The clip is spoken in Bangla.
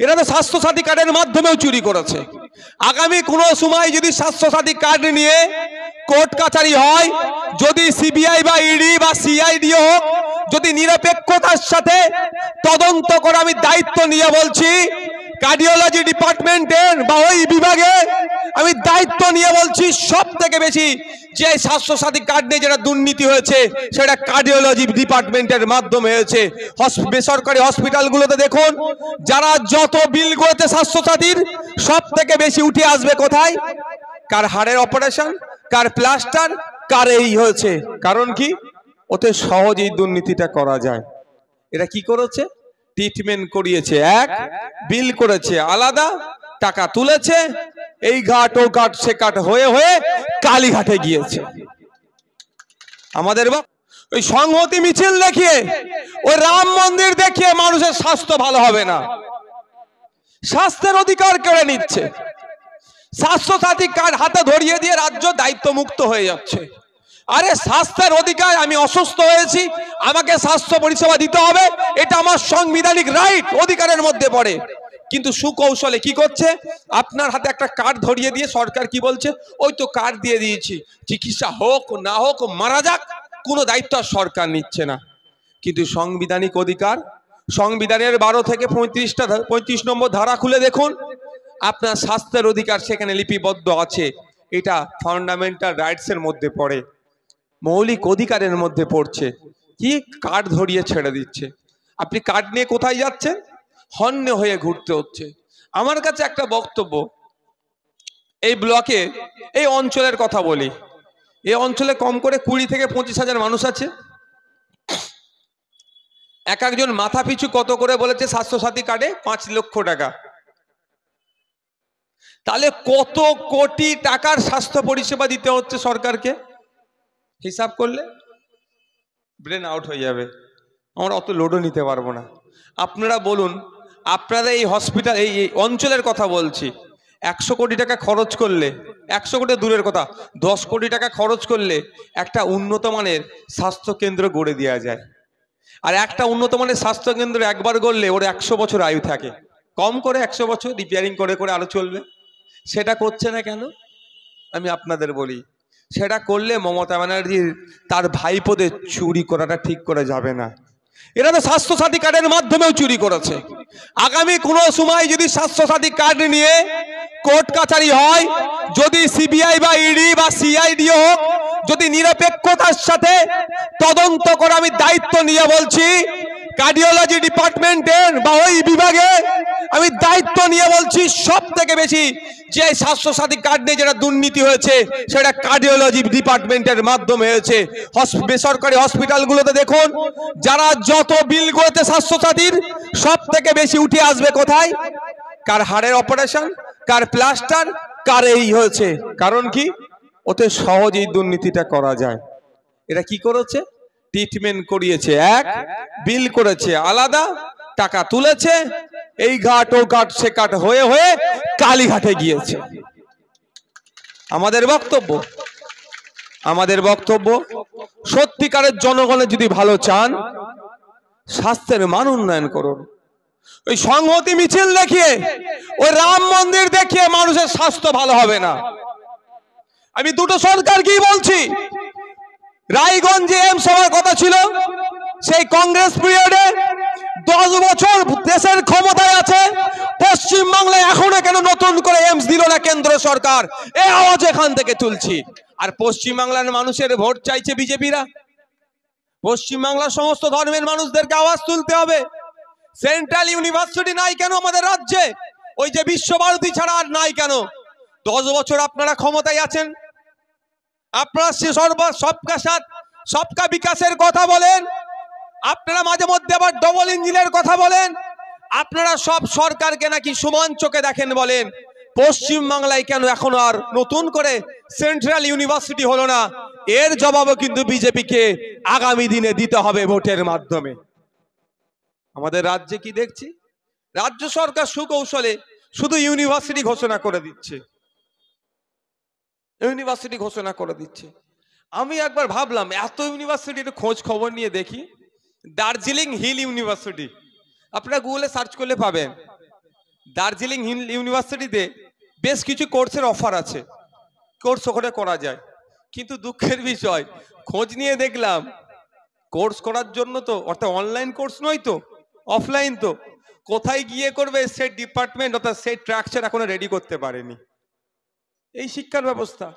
এরা তো স্বাস্থ্যসাথী কার্ডের মাধ্যমেও চুরি করেছে। আগামী কোনো সময় যদি স্বাস্থ্যসাথী কার্ড নিয়ে কোর্ট কাছারি হয়, যদি সিবিআই বা ইডি বা সিআইডি হোক, যদি নিরপেক্ষতার সাথে তদন্ত করে আমি দায়িত্ব নিয়ে বলছি কার্ডিওলজি ডিপার্টমেন্টের বা ওই বিভাগে আমি দায়িত্ব নিয়ে বলছি সব থেকে বেশি যে স্বাস্থ্যসাথী কার্ড নিয়ে যেটা দুর্নীতি হয়েছে, সেটা কার্ডিওলজি ডিপার্টমেন্টের মাধ্যমে হয়েছে। বেসরকারি হসপিটালগুলোতে দেখুন, যারা যত বিল করেছে স্বাস্থ্যসাথীর সব থেকে বেশি উঠে আসবে কোথায়? কার হাড়ের অপারেশন কার প্লাস্টার কার এই হয়েছে। কারণ কি? ওতে সহজেই দুর্নীতিটা করা যায়। এটা কি করেছে? ট্রিটমেন্ট করিয়েছে, এক বিল করেছে, আলাদা টাকা তুলেছে, এই ঘাট, ও ঘাট, সে ঘাট হয়ে হয়ে কালীঘাটে গিয়েছে। আমাদের ওই সংহতি মিছিল দেখিয়ে, ওই রাম মন্দির দেখিয়ে মানুষের স্বাস্থ্য ভালো হবে না। স্বাস্থ্যের অধিকার কেড়ে নিচ্ছে। স্বাস্থ্যসাথী কার্ড হাতে ধরিয়ে দিয়ে রাজ্য দায়িত্ব মুক্ত হয়ে যাচ্ছে। আরে স্বাস্থ্যের অধিকার, আমি অসুস্থ হয়েছি, আমাকে স্বাস্থ্য পরিষেবা দিতে হবে, এটা আমার সাংবিধানিক রাইট অধিকারের মধ্যে পড়ে। কিন্তু সুকৌশলে কি করছে? আপনার হাতে একটা কার্ড ধরিয়ে দিয়ে সরকার কি বলছে? ওই তো কার্ড দিয়ে দিয়েছি, চিকিৎসা হোক, না হোক, মারা যাক, কোনো দায়িত্ব আর সরকার নিচ্ছে না। কিন্তু সাংবিধানিক অধিকার, সংবিধানের বারো থেকে পঁয়ত্রিশটা পঁয়ত্রিশ নম্বর ধারা খুলে দেখুন, আপনার স্বাস্থ্যের অধিকার সেখানে লিপিবদ্ধ আছে, এটা ফান্ডামেন্টাল রাইটসের মধ্যে পড়ে। মৌলিক অধিকারের মধ্যে পড়ছে। কি? কার্ড ধরিয়ে ছেড়ে দিচ্ছে। আপনি কার্ড নিয়ে কোথায় যাচ্ছেন? হন্য হয়ে ঘুরতে হচ্ছে। আমার কাছে একটা বক্তব্য। এই ব্লকে, এই অঞ্চলের কথা বলি। এই অঞ্চলে কম করে কুড়ি থেকে পঁচিশ হাজার মানুষ আছে। এক একজন মাথা পিছু কত করে বলেছে? স্বাস্থ্যসাথী কার্ডে পাঁচ লক্ষ টাকা। তাহলে কত কোটি টাকার স্বাস্থ্য পরিষেবা দিতে হচ্ছে সরকারকে? হিসাব করলে ব্রেন আউট হয়ে যাবে। আমরা অত লোডও নিতে পারব না। আপনারা বলুন, আপনারা এই হসপিটাল এই অঞ্চলের কথা বলছি। একশো কোটি টাকা খরচ করলে, একশো কোটি দূরের কথা, দশ কোটি টাকা খরচ করলে একটা উন্নত মানের স্বাস্থ্যকেন্দ্র গড়ে দেওয়া যায়। আর একটা উন্নত মানের স্বাস্থ্যকেন্দ্র একবার গড়লে ওর একশো বছর আয়ু থাকে। কম করে একশো বছর রিপেয়ারিং করে করে আরও চলবে। সেটা করছে না কেন? আমি আপনাদের বলি সেটা করলে মমতা ব্যানার্জির তার ভাইপোদের চুরি করাটা ঠিক করে যাবে না। এরা তো স্বাস্থ্যসাথী কার্ডের মাধ্যমেও চুরি করেছে। আগামী কোনো সময় যদি স্বাস্থ্যসাথী কার্ড নিয়ে কোর্ট কাছারি হয়, যদি সিবিআই বা ইডি বা সিআইডি হোক, যদি নিরপেক্ষতার সাথে তদন্ত করে আমি দায়িত্ব নিয়ে বলছি, কার্ডিওলজি ডিপার্টমেন্টের বা ওই বিভাগে আমি নিয়ে বলছি সব থেকে বেশি যে স্বাস্থ্যসাথী কার্ড নিয়ে যেটা দুর্নীতি হয়েছে, সেটা কার্ডিওলজি ডিপার্টমেন্টের মাধ্যমে হয়েছে। বেসরকারি হসপিটালগুলোতে দেখুন, যারা যত বিল করেছে স্বাস্থ্যসাথীর সব থেকে বেশি উঠে আসবে কোথায়? কার হাড়ের অপারেশন কার প্লাস্টার কার এই হয়েছে। কারণ কি? ওতে সহজেই দুর্নীতিটা করা যায়। এরা কি করেছে? ট্রিটমেন্ট করিয়েছে। এক বিল করেছে। আলাদা, টাকা তুলেছে। এই ঘাট, ও ঘাট, সে ঘাট হয়ে হয়ে কালীঘাটে গিয়েছে। আমাদের বক্তব্য আমাদের বক্তব্য, সত্যিকারের জনগণের যদি ভালো চান, স্বাস্থ্যের মান উন্নয়ন করুন। ওই সংহতি মিছিল দেখিয়ে, ওই রাম মন্দির দেখিয়ে মানুষের স্বাস্থ্য ভালো হবে না। আমি দুটো সরকারকেই বলছি? রায়গঞ্জে এমস হওয়ার কথা ছিল, সেই কংগ্রেস পিরিয়ডে দশ বছর দেশের ক্ষমতায় আছে পশ্চিম বাংলায় এখনও কেন নতুন করে এমস দিল না কেন্দ্র সরকার? এ আওয়াজ এখান থেকে তুলছি। আর পশ্চিম বাংলার মানুষের ভোট চাইছে বিজেপিরা। পশ্চিম বাংলার সমস্ত ধর্মের মানুষদেরকে আওয়াজ তুলতে হবে। সেন্ট্রাল ইউনিভার্সিটি নাই কেন আমাদের রাজ্যে? ওই যে বিশ্বভারতী ছাড়া আর নাই কেন? দশ বছর আপনারা ক্ষমতায় আছেন। আপনারা সর্ব সবকা সাথ সবকা বিকাশের কথা বলেন। আপনারা মাঝে মধ্যে আবার ডবল ইঞ্জিনের কথা বলেন। আপনারা সব সরকারকে নাকি সমান চোখে দেখেন বলেন। পশ্চিম বাংলায় কেন এখন আর নতুন করে সেন্ট্রাল ইউনিভার্সিটি হলো না? এর জবাবও কিন্তু বিজেপিকে আগামী দিনে দিতে হবে ভোটের মাধ্যমে। আমাদের রাজ্যে কি দেখছি? রাজ্য সরকার সুকৌশলে শুধু ইউনিভার্সিটি ঘোষণা করে দিচ্ছে। ইউনিভার্সিটি ঘোষণা করে দিচ্ছে। আমি একবার ভাবলাম, এত ইউনিভার্সিটির খোঁজ খবর নিয়ে দেখি। দার্জিলিং হিল ইউনিভার্সিটি আপনারা গুগলে সার্চ করলে পাবেন। দার্জিলিং হিল- ইউনিভার্সিটিতে বেশ কিছু কোর্সের অফার আছে। কোর্স ওখানে করা যায়। কিন্তু দুঃখের বিষয়, খোঁজ নিয়ে দেখলাম কোর্স করার জন্য তো, অর্থাৎ অনলাইন কোর্স নয় তো অফলাইন তো। কোথায় গিয়ে করবে সেই ডিপার্টমেন্ট অর্থাৎ সেই ট্রাকচার এখনও রেডি করতে পারেনি। এই শিক্ষার ব্যবস্থা।